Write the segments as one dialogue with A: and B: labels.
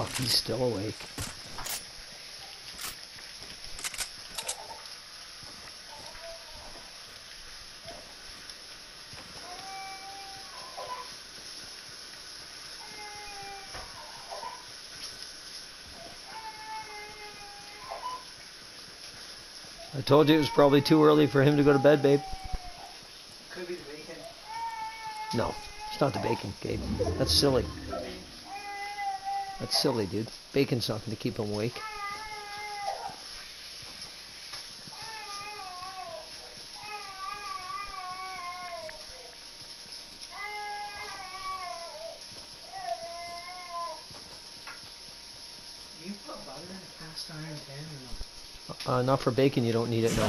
A: Oh, he's still awake. I told you it was probably too early for him to go to bed, babe.
B: Could be the bacon.
A: No, it's not the bacon, Gabe. That's silly. That's silly, dude. Bacon's not going to keep him awake.
B: You put butter in a cast iron pan or no?
A: Uh, not for bacon, you don't need it, no.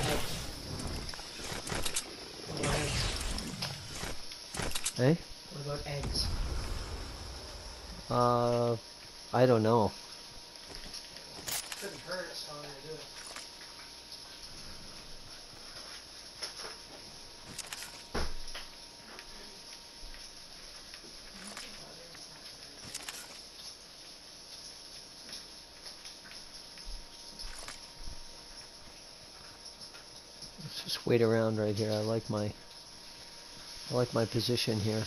B: What about eggs?
A: Eh?
B: What about eggs?
A: Uh, I don't know.
B: Couldn't hurt, so I'm gonna do it.
A: Let's just wait around right here. I like my, I like my position here.